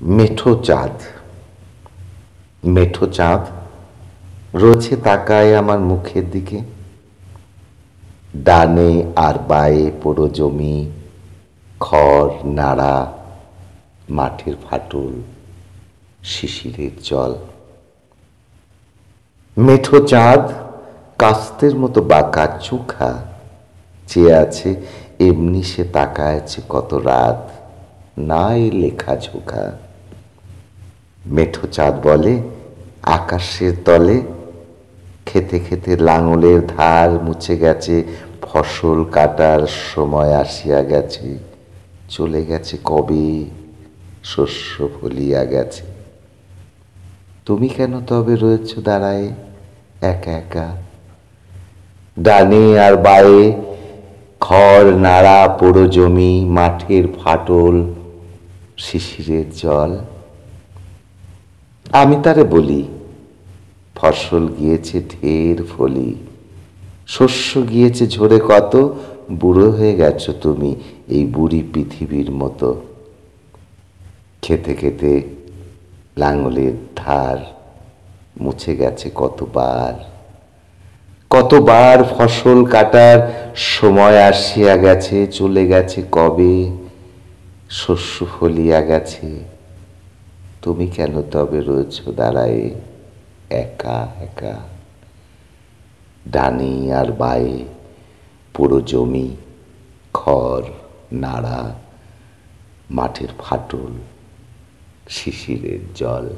মেঠো চাঁদ। মেঠো চাঁদ, রয়েছে তাকায় আমার মুখের দিকে। ডানে আর বায়ে পোড়ো জমি, খড়, নাড়া মাঠের ফাটল, শিশিরের জল। মেঠো চাঁদ, কাস্তের মতো বাঁকা চোখা চেয়ে আছে এমনি সে তাকায় আছে কত রাত, নাই লেখা ঝোঁকা। মেঠো চাঁদ বলে, আকাশের তলে খেতে খেতে লাঙলের ধার মুছে গেছে, ফসল কাটার সময় আসিয়া গেছে, চলে গেছে কবে শস্য ফলিয়া গেছে। তুমি কেন তবে রয়েছ দাঁড়ায় একা একা? ডানে আর বায়ে খড় নাড়া পোড়ো জমি, মাঠের ফাটল, শিশিরের জল। আমি তারে বলি, ফসল গিয়েছে ঢের ফলি, শস্য গিয়েছে ঝরে কত, বুড়ো হয়ে গেছো তুমি এই বুড়ি পৃথিবীর মতো। খেতে খেতে লাঙলের ধার মুছে গেছে কতবার কতবার ফসল কাটার সময় আসিয়া গেছে, চলে গেছে কবে, শস্য ফলিয়া গেছে তুমি কেন তবে রোজ দাঁড়ায়? একা একা। ডানি আর বায়ে, পুরো জমি, খড়, নাড়া, মাঠের ফাটল, শিশিরের জল।